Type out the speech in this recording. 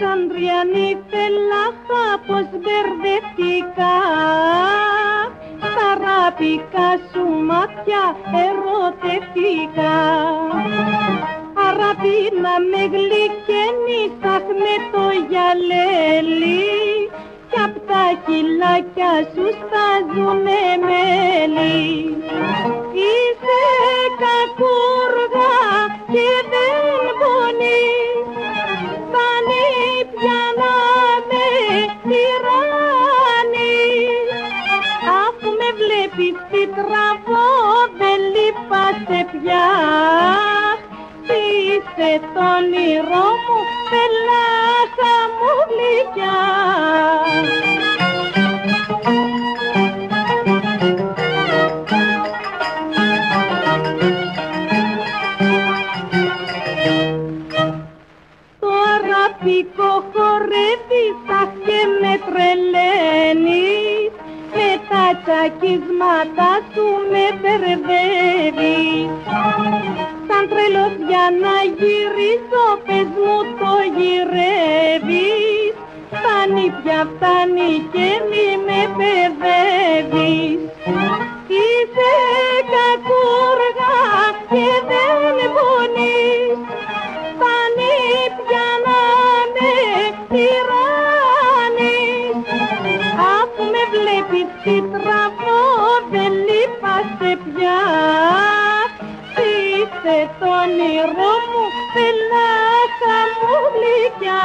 Αλεξανδριανή φελάχα πως μπερδευτικά Χαράπικα σου μάτια ερωτευτικά Αραβίνα με γλυκένεις αχ με το γυαλέλι. Κι απ' τα χυλάκια σου στάζουνε μέλι τραβώ δεν λείπασαι πια. Είσαι το όνειρό μου, πελάχα μου γλυκιά. Το αραπικό χορεύεις αχ και με τρελαίνεις. Με τα τσακίσματα σου με μπερδεύεις. Σαν τρελός για να γυρίσω πες μου το γυρεύεις. Φτάνει πια φτάνει και μη με παιδεύεις με βλέπεις τι τραβώ δεν λείπασαι πια. Είσαι το όνειρό μου, πελάχα μου γλυκιά